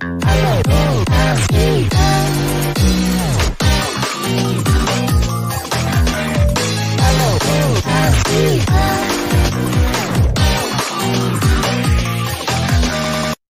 I